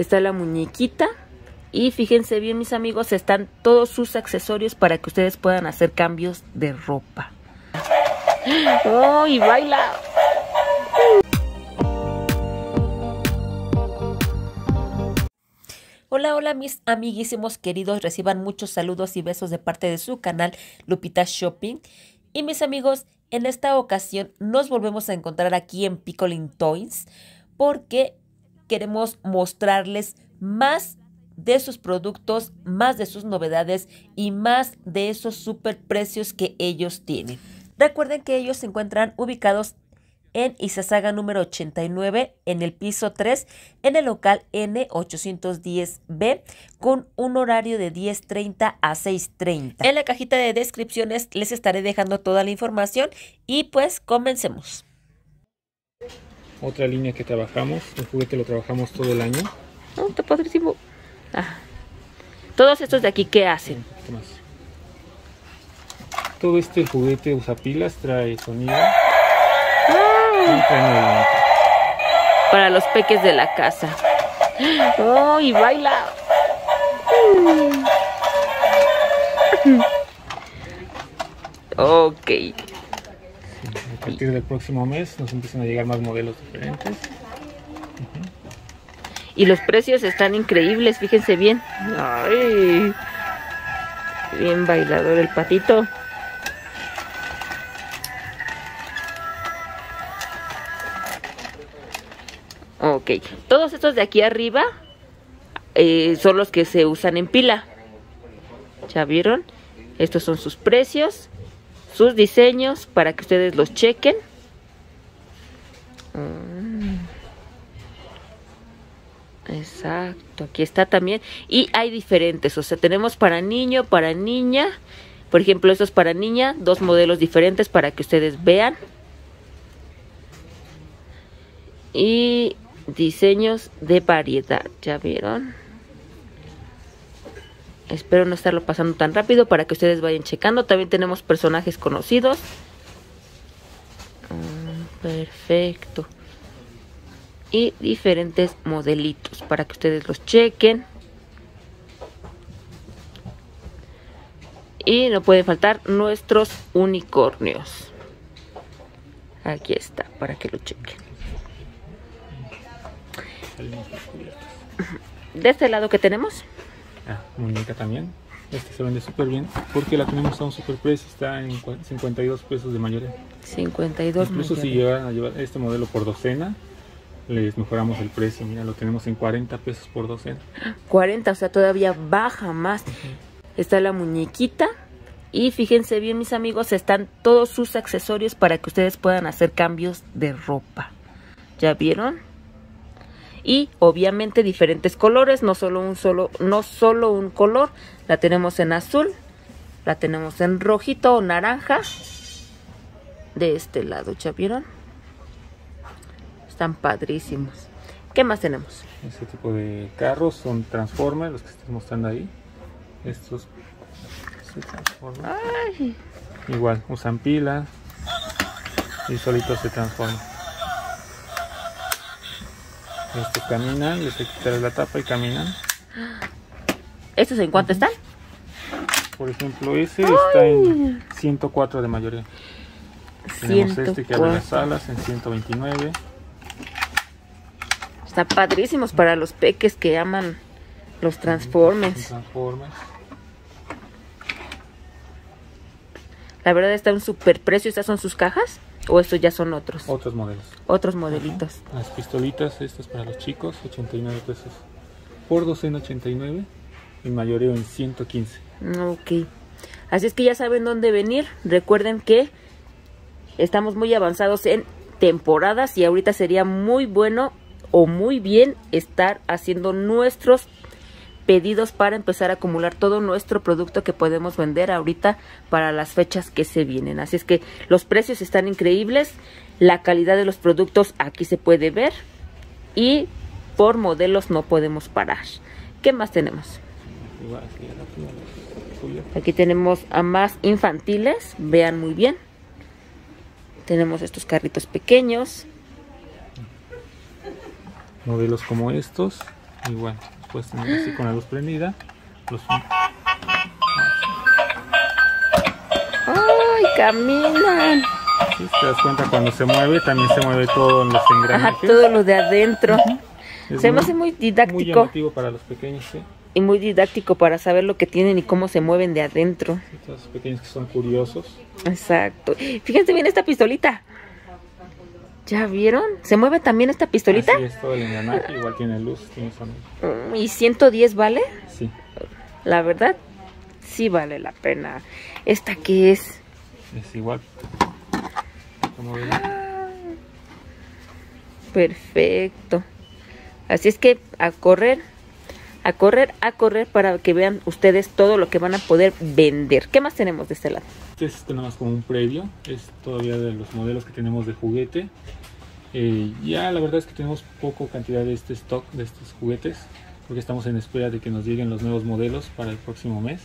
Está la muñequita. Y fíjense bien, mis amigos, están todos sus accesorios para que ustedes puedan hacer cambios de ropa. ¡Oh, y baila! Hola, hola mis amiguísimos queridos, reciban muchos saludos y besos de parte de su canal Lupita Shopping. Y mis amigos, en esta ocasión nos volvemos a encontrar aquí en Picolin Toys porque queremos mostrarles más de sus productos, más de sus novedades y más de esos super precios que ellos tienen. Recuerden que ellos se encuentran ubicados en Izazaga número 89 en el piso 3 en el local N810B con un horario de 10.30 a 6.30. En la cajita de descripciones les estaré dejando toda la información y pues comencemos. Otra línea que trabajamos, el juguete lo trabajamos todo el año. Oh, está padrísimo. Ah. Todos estos de aquí, ¿qué hacen? Todo este juguete usa pilas, trae sonido. Para los peques de la casa. ¡Oh, y baila! Ok. A partir del próximo mes nos empiezan a llegar más modelos diferentes. Y los precios están increíbles, fíjense bien. Bien bailador el patito. Ok, todos estos de aquí arriba eh, son los que se usan en pila. ¿Ya vieron? Estos son sus precios, sus diseños para que ustedes los chequen. Mm. Exacto, aquí está también. Y hay diferentes, o sea, tenemos para niño, para niña. Por ejemplo, estos para niña, dos modelos diferentes para que ustedes vean. Y diseños de variedad, ¿ya vieron? Espero no estarlo pasando tan rápido para que ustedes vayan checando. También tenemos personajes conocidos. Ah, perfecto. Y diferentes modelitos para que ustedes los chequen. Y no pueden faltar nuestros unicornios. Aquí está, para que lo chequen. De este lado que tenemos. Ah, muñeca también. Este se vende súper bien porque la tenemos a un super precio. Está en 52 pesos de mayoría. 52 Incluso si llevan a llevar este modelo por docena, les mejoramos el precio. Mira, lo tenemos en 40 pesos por docena. 40, o sea, todavía baja más. Está la muñequita. Y fíjense bien, mis amigos, están todos sus accesorios para que ustedes puedan hacer cambios de ropa. ¿Ya vieron? Y obviamente diferentes colores, no solo un solo, no solo un color, la tenemos en azul, la tenemos en rojito o naranja, de este lado, ¿ya vieron? Están padrísimos. ¿Qué más tenemos? Este tipo de carros son Transformers, los que estoy mostrando ahí. Estos se transforman. Igual, usan pila y solitos se transforman. Este, caminan, les quitar la tapa y caminan. ¿Estos en cuánto están? Por ejemplo, ese está en 104 de mayoría. Tenemos este que abre las alas en 129. Están padrísimos para los peques que aman los Transformers. La verdad está un super precio. ¿Estas son sus cajas? ¿O estos ya son otros? Otros modelos. Otros modelitos. Las pistolitas, estas para los chicos, 89 pesos por docena 89 y mayoreo en 115. Ok. Así es que ya saben dónde venir. Recuerden que estamos muy avanzados en temporadas y ahorita sería muy bueno o muy bien estar haciendo nuestros pedidos para empezar a acumular todo nuestro producto que podemos vender ahorita para las fechas que se vienen. Así es que los precios están increíbles, la calidad de los productos aquí se puede ver y por modelos no podemos parar. ¿Qué más tenemos? Aquí tenemos a más infantiles, vean muy bien. Tenemos estos carritos pequeños. Modelos como estos Igual, puedes tener así con la luz prendida. Los... ¡Ay, caminan! Sí, te das cuenta cuando se mueve, también se mueve todo en los engranajes. Ajá, todo lo de adentro. se me hace muy didáctico. Muy llamativo para los pequeños, sí. Y muy didáctico para saber lo que tienen y cómo se mueven de adentro. Sí, todos los pequeños que son curiosos. Exacto. Fíjense bien esta pistolita. ¿Ya vieron? ¿Se mueve también esta pistolita? Así es, todo el engranaje, igual tiene luz, tiene sonido. Mm, ¿Y 110 vale? Sí. La verdad, sí vale la pena. ¿Esta qué es? Es igual. Como ven. Perfecto. Así es que a correr, a correr, a correr para que vean ustedes todo lo que van a poder vender. ¿Qué más tenemos de este lado? Este es nada más como un previo, es todavía de los modelos que tenemos de juguete. Eh, ya la verdad es que tenemos poco cantidad de este stock de estos juguetes, porque estamos en espera de que nos lleguen los nuevos modelos para el próximo mes.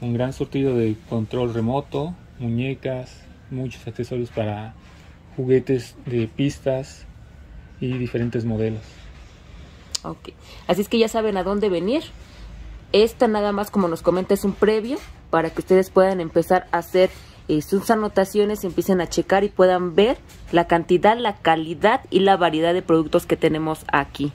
Un gran surtido de control remoto, muñecas, muchos accesorios para juguetes de pistas y diferentes modelos. Ok. Así es que ya saben a dónde venir. Esta nada más, como nos comenta, es un previo para que ustedes puedan empezar a hacer eh, sus anotaciones, empiecen a checar y puedan ver la cantidad, la calidad y la variedad de productos que tenemos aquí.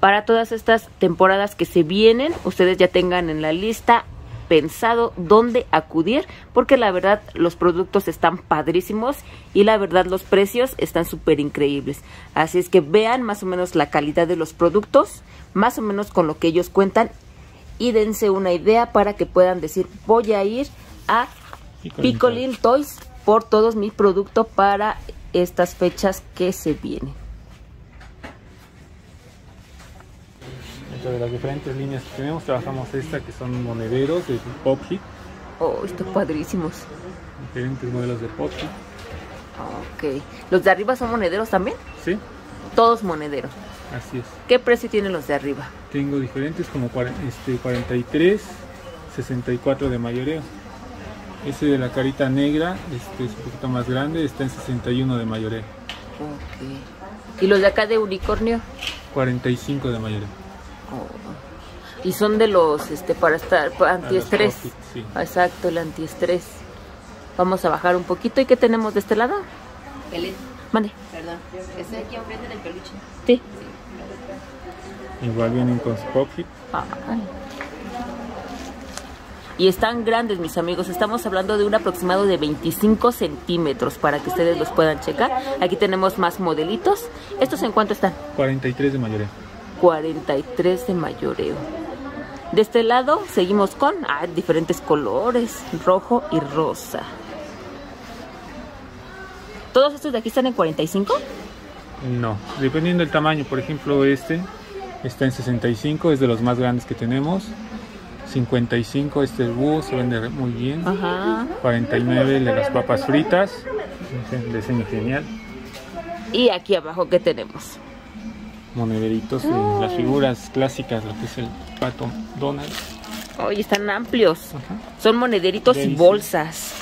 Para todas estas temporadas que se vienen, ustedes ya tengan en la lista pensado dónde acudir porque la verdad los productos están padrísimos y la verdad los precios están súper increíbles así es que vean más o menos la calidad de los productos más o menos con lo que ellos cuentan y dense una idea para que puedan decir voy a ir a Picolin Toys por todos mis productos para estas fechas que se vienen de las diferentes líneas que tenemos, trabajamos esta que son monederos de Pop Hit. Oh, están padrísimos. Diferentes modelos de Pop Hit. Ok. ¿Los de arriba son monederos también? Sí. Todos monederos. Así es. ¿Qué precio tienen los de arriba? Tengo diferentes como este, 43, 64 de mayoreo. Ese de la carita negra este es un poquito más grande, está en 61 de mayoreo. Ok. ¿Y los de acá de unicornio? 45 de mayoreo. Y son de los, este, para estar, antiestrés. Exacto, el antiestrés. Vamos a bajar un poquito. ¿Y qué tenemos de este lado? Pelín. Mande. Perdón. ¿Ese aquí enfrente del peluche? Sí. Igual vienen con su pocket. Y están grandes, mis amigos. Estamos hablando de un aproximado de 25 centímetros para que ustedes los puedan checar. Aquí tenemos más modelitos. ¿Estos en cuánto están? 43 de mayoría. 43 de mayoreo. De este lado seguimos con ah, diferentes colores, rojo y rosa. ¿Todos estos de aquí están en 45? No, dependiendo del tamaño. Por ejemplo, este está en 65, es de los más grandes que tenemos. 55, este es búho, se vende muy bien. Ajá. 49, de las papas fritas. Diseño genial. Y aquí abajo, ¿qué tenemos? monederitos las figuras clásicas, lo que es el pato Donald. Hoy están amplios. Son monederitos y bolsas.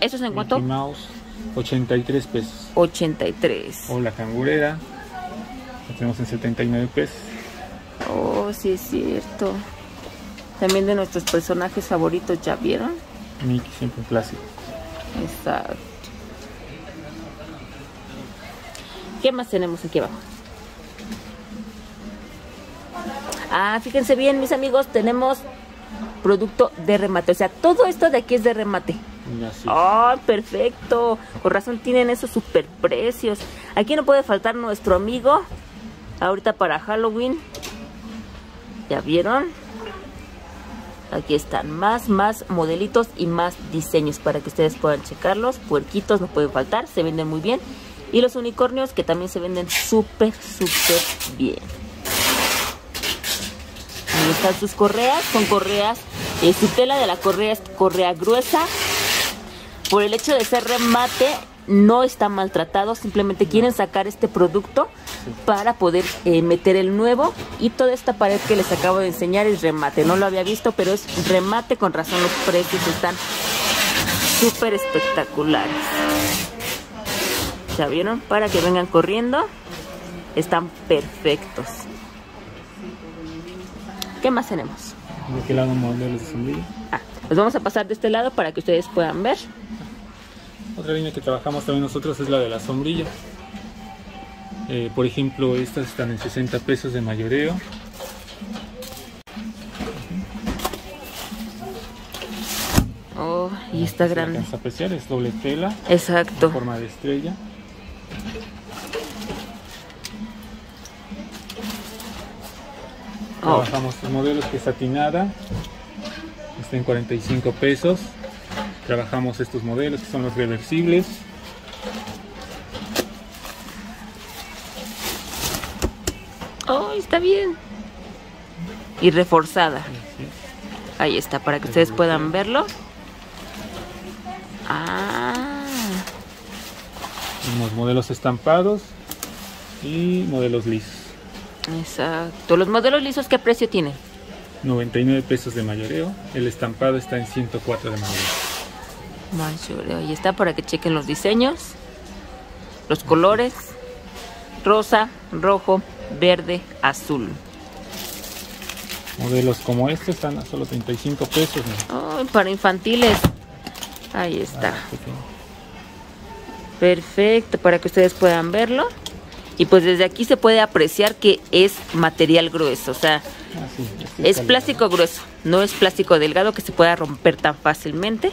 ¿Esos en cuánto? Mouse, 83 pesos. 83. O la cangurera, la tenemos en 79 pesos. Oh, sí es cierto. También de nuestros personajes favoritos, ¿ya vieron? Mickey, siempre un clásico. Exacto. ¿Qué más tenemos aquí abajo? Ah, fíjense bien, mis amigos, tenemos producto de remate. O sea, todo esto de aquí es de remate. ¡Oh, perfecto! Con razón tienen esos super precios. Aquí no puede faltar nuestro amigo. Ahorita para Halloween. ¿Ya vieron? Aquí están más, más modelitos y más diseños para que ustedes puedan checarlos. Puerquitos no pueden faltar, se venden muy bien. Y los unicornios que también se venden súper, súper bien. Ahí están sus correas, son correas, eh, su tela de la correa es correa gruesa. Por el hecho de ser remate, no está maltratado, simplemente quieren sacar este producto para poder eh, meter el nuevo y toda esta pared que les acabo de enseñar es remate, no lo había visto pero es remate con razón los precios están súper espectaculares ¿Ya vieron? Para que vengan corriendo Están perfectos. ¿Qué más tenemos? ¿De qué lado modelos de sombrilla? Ah, los vamos a pasar de este lado para que ustedes puedan ver. Otra línea que trabajamos también nosotros es la de la sombrilla. Eh, por ejemplo, estas están en 60 pesos de mayoreo. Oh, y está grande. a apreciar, es doble tela, Exacto. en forma de estrella. Oh, Trabajamos los modelos que es satinada, está en 45 pesos. Trabajamos estos modelos que son los reversibles. Oh, está bien. Y reforzada. Ahí está, para que ustedes puedan verlo. Ah, Tenemos modelos estampados y modelos lisos. exacto. ¿Los modelos lisos qué precio tienen? 99 pesos de mayoreo. El estampado está en 104 de mayoreo. Mayoreo, Ahí está para que chequen los diseños, los colores, rosa, rojo, verde, azul. Modelos como este están a solo 35 pesos. ¿no? Oh, para infantiles. Ahí está. Ah, pequeño. Perfecto, para que ustedes puedan verlo. Y pues desde aquí se puede apreciar que es material grueso, o sea, Ah, sí, este es plástico grueso, no es plástico delgado que se pueda romper tan fácilmente,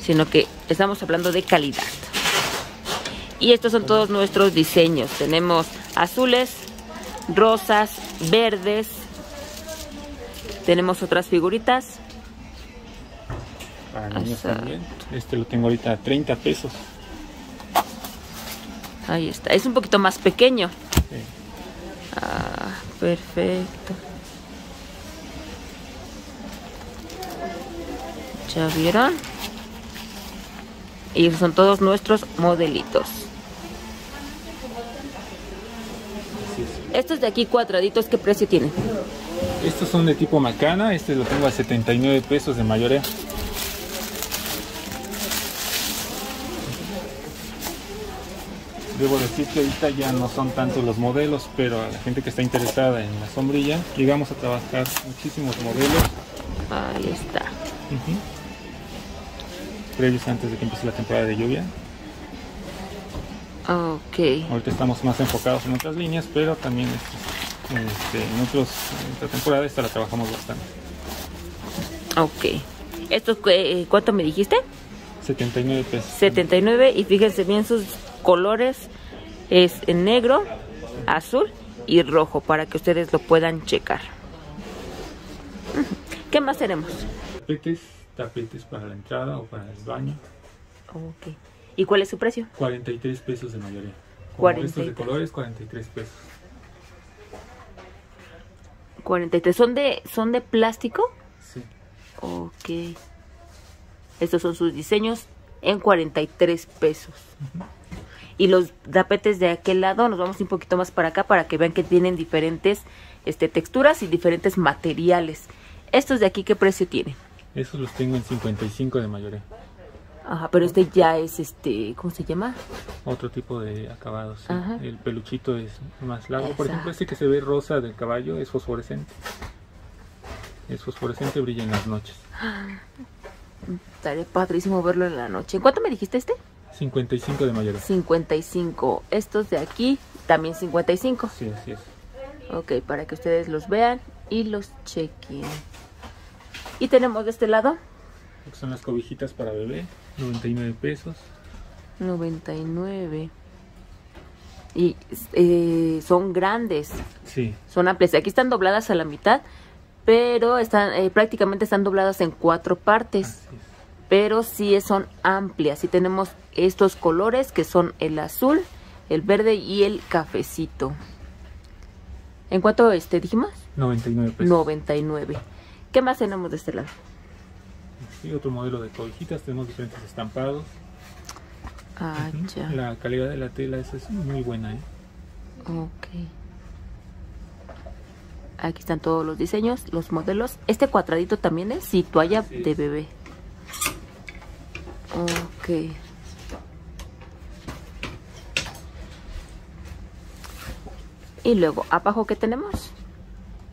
sino que estamos hablando de calidad. Y estos son todos nuestros diseños. Tenemos azules, rosas, verdes. Tenemos otras figuritas. Para niños Exacto. también. Este lo tengo ahorita a 30 pesos. Ahí está. Es un poquito más pequeño. Sí. Ah, perfecto. ¿Ya vieron? Y son todos nuestros modelitos. Así es. Estos de aquí cuadraditos, ¿qué precio tienen? Estos son de tipo macana. Este lo tengo a 79 pesos de mayoreo. Debo decir que ahorita ya no son tantos los modelos, pero a la gente que está interesada en la sombrilla, llegamos a trabajar muchísimos modelos Ahí está. ujú, previos antes de que empiece la temporada de lluvia. Ok. Ahorita estamos más enfocados en otras líneas, pero también este, este, en, otros, en otra temporada esta la trabajamos bastante. Ok. ¿Estos eh, cuánto me dijiste? 79 pesos. 79 y fíjense bien sus colores es en negro, azul y rojo para que ustedes lo puedan checar. ¿Qué más tenemos? Tapetes, tapetes para la entrada o para el baño. Ok. ¿Y cuál es su precio? 43 pesos de mayoría. Como 43. Estos de colores, 43 pesos. 43. ¿Son de son de plástico? Sí. Ok. Estos son sus diseños en 43 pesos. Y los tapetes de aquel lado, nos vamos un poquito más para acá para que vean que tienen diferentes este, texturas y diferentes materiales. Estos de aquí, ¿qué precio tienen? Esos los tengo en 55 de mayoría. Ajá, pero este ya es, este, ¿cómo se llama? Otro tipo de acabados. sí. El peluchito es más largo. Por ejemplo, este que se ve rosa del caballo es fosforescente. Es fosforescente, brilla en las noches. Estaría padrísimo verlo en la noche. ¿En cuánto me dijiste este? 55 de mayoría. 55. Estos de aquí, también 55. Sí, así es. Ok, para que ustedes los vean y los chequen. Y tenemos de este lado Son las cobijitas para bebé, 99 pesos. 99. Y eh, son grandes, Sí, son amplias. Aquí están dobladas a la mitad, pero están eh, prácticamente están dobladas en cuatro partes. Pero sí son amplias. Y tenemos estos colores que son el azul, el verde y el cafecito. ¿En cuánto este dijimos? 99 pesos. 99. ¿Qué más tenemos de este lado? Sí, otro modelo de cobijitas, tenemos diferentes estampados. Ah, ya. La calidad de la tela esa es muy buena, ¿eh? Ok. Aquí están todos los diseños, los modelos. Este cuadradito también es, sí, toalla Sí. de bebé. Ok. Y luego, abajo, ¿qué tenemos?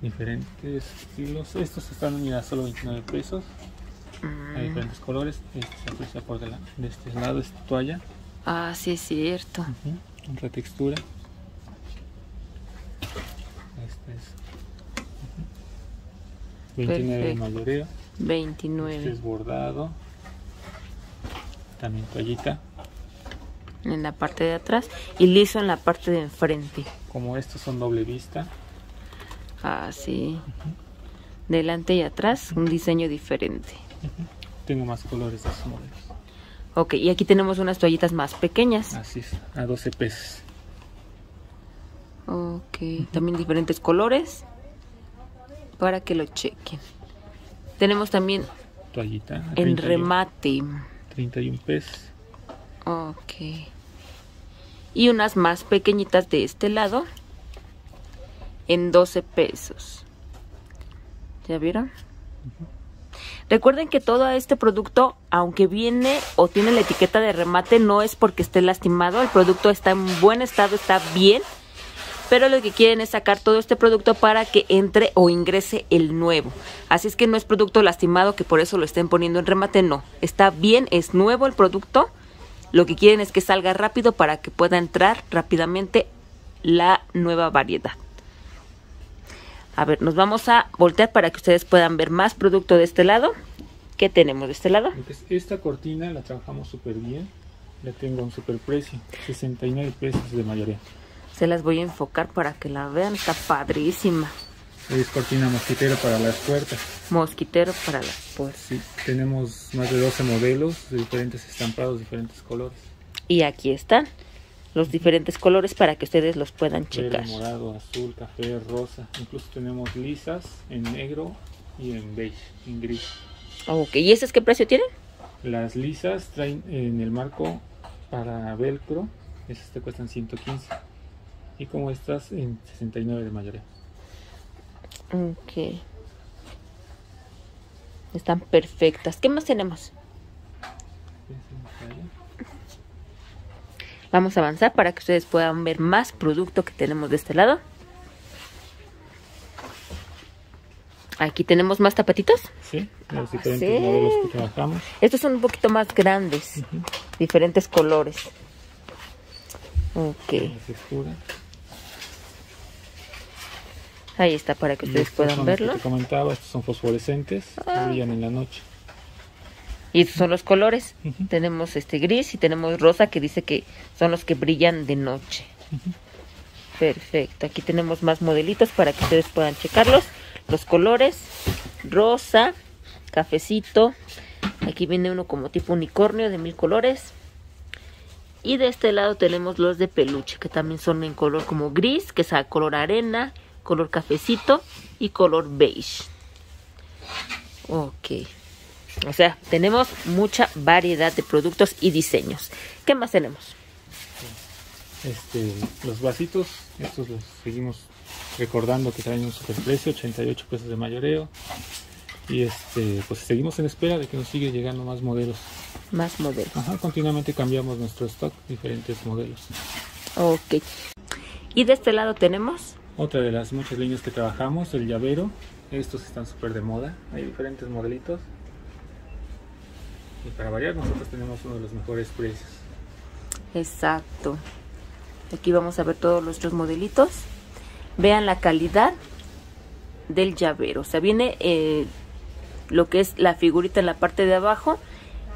Diferentes estilos. Estos están, mira, solo 29 pesos. Mm. Hay diferentes colores. Este se aprecia por delante. De este lado es toalla. Ah, sí, es cierto. Ujú, Otra textura. Este es. ujú. 29 de mayoreo. Este 29 es bordado. También toallita. en la parte de atrás y liso en la parte de enfrente. Como estos son doble vista. Así. Delante y atrás, un diseño diferente. Tengo más colores de esos modelos. Ok, y aquí tenemos unas toallitas más pequeñas. Así es, a 12 pesos. Ok, también diferentes colores para que lo chequen. Tenemos también Toallita. en 31 remate. 31 pesos. Ok. Y unas más pequeñitas de este lado en 12 pesos. ¿Ya vieron? Recuerden que todo este producto, aunque viene o tiene la etiqueta de remate, no es porque esté lastimado. El producto está en buen estado, está bien. Pero lo que quieren es sacar todo este producto para que entre o ingrese el nuevo. Así es que no es producto lastimado que por eso lo estén poniendo en remate, no. Está bien, es nuevo el producto. Lo que quieren es que salga rápido para que pueda entrar rápidamente la nueva variedad. A ver, nos vamos a voltear para que ustedes puedan ver más producto de este lado. ¿Qué tenemos de este lado? Entonces, esta cortina la trabajamos súper bien. La tengo a un super precio. 69 pesos de mayoría. Se las voy a enfocar para que la vean. Está padrísima. Es cortina mosquitera para las puertas. Mosquitero para las puertas. Sí, tenemos más de 12 modelos de diferentes estampados, diferentes colores. Y aquí están los diferentes colores para que ustedes los puedan Verde, checar. morado, azul, café, rosa. Incluso tenemos lisas en negro y en beige, en gris. Ok, ¿y esas qué precio tienen? Las lisas traen en el marco para velcro. Esas te cuestan 115. Y como estas en 69 de mayoría. Ok. Están perfectas. ¿Qué más tenemos? Vamos a avanzar para que ustedes puedan ver más producto que tenemos de este lado. Aquí tenemos más tapetitos. Sí, los diferentes sí. modelos que trabajamos. Estos son un poquito más grandes, diferentes colores. Ok, ahí está para que Y ustedes puedan son los que verlo. te comentaba, estos son fosforescentes, Ah. brillan en la noche. Y estos son los colores. Tenemos este gris y tenemos rosa que dice que son los que brillan de noche. Perfecto. Aquí tenemos más modelitos para que ustedes puedan checarlos. Los colores. Rosa, cafecito. Aquí viene uno como tipo unicornio de mil colores. Y de este lado tenemos los de peluche, que también son en color como gris, que es a color arena, color cafecito y color beige. Ok. O sea, tenemos mucha variedad de productos y diseños. ¿Qué más tenemos? Este, los vasitos, estos los seguimos recordando que traen un superprecio, 88 pesos de mayoreo. Y este, pues seguimos en espera de que nos siga llegando más modelos. Más modelos. Ajá, continuamente cambiamos nuestro stock, diferentes modelos. Ok. Y de este lado tenemos. Otra de las muchas líneas que trabajamos, el llavero. Estos están súper de moda. Hay diferentes modelitos. Y para variar, nosotros tenemos uno de los mejores precios. Exacto. Aquí vamos a ver todos nuestros modelitos. Vean la calidad del llavero. O sea, viene eh, lo que es la figurita en la parte de abajo.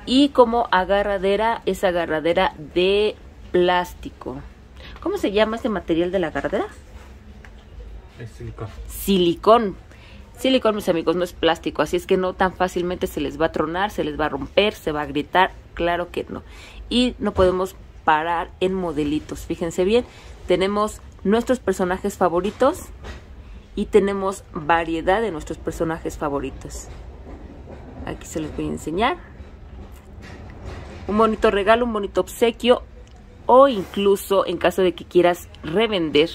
Y como agarradera, es agarradera de plástico. ¿Cómo se llama este material de la agarradera? Es silicón. silicón. Silicón, mis amigos, no es plástico, así es que no tan fácilmente se les va a tronar, se les va a romper, se va a gritar, claro que no. Y no podemos parar en modelitos, fíjense bien, tenemos nuestros personajes favoritos y tenemos variedad de nuestros personajes favoritos. Aquí se les voy a enseñar. Un bonito regalo, un bonito obsequio o incluso en caso de que quieras revender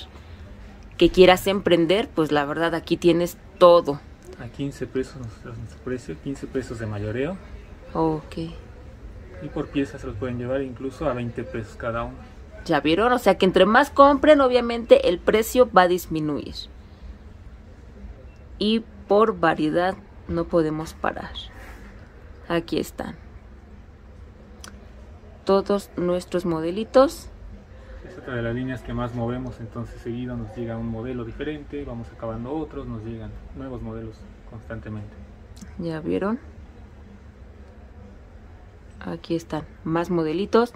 que quieras emprender, pues la verdad aquí tienes todo. A 15 pesos nuestro precio, 15 pesos de mayoreo. Ok. Y por pieza se los pueden llevar incluso a 20 pesos cada uno. Ya vieron, o sea que entre más compren, obviamente el precio va a disminuir. Y por variedad no podemos parar. Aquí están. Todos nuestros modelitos. Es otra de las líneas que más movemos, entonces seguido nos llega un modelo diferente, vamos acabando otros, nos llegan nuevos modelos constantemente. Ya vieron. Aquí están más modelitos.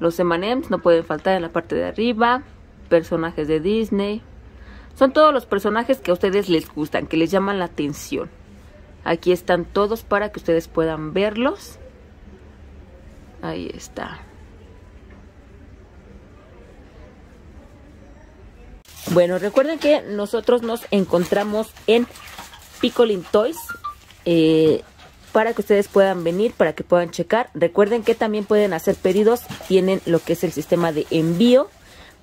Los M&M's no pueden faltar en la parte de arriba. Personajes de Disney. Son todos los personajes que a ustedes les gustan, que les llaman la atención. Aquí están todos para que ustedes puedan verlos. Ahí está. Bueno, recuerden que nosotros nos encontramos en Picolin Toys. Eh, para que ustedes puedan venir, para que puedan checar. Recuerden que también pueden hacer pedidos, tienen lo que es el sistema de envío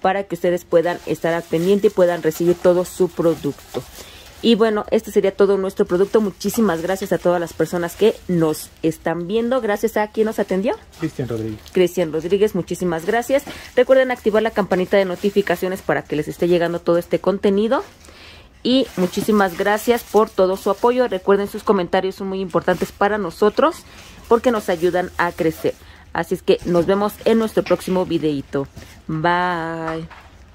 para que ustedes puedan estar al pendiente y puedan recibir todo su producto. Y bueno, este sería todo nuestro producto. Muchísimas gracias a todas las personas que nos están viendo. Gracias a quien nos atendió. Cristian Rodríguez. Cristian Rodríguez, muchísimas gracias. Recuerden activar la campanita de notificaciones para que les esté llegando todo este contenido y muchísimas gracias por todo su apoyo. Recuerden sus comentarios son muy importantes para nosotros porque nos ayudan a crecer. Así es que nos vemos en nuestro próximo videito. Bye.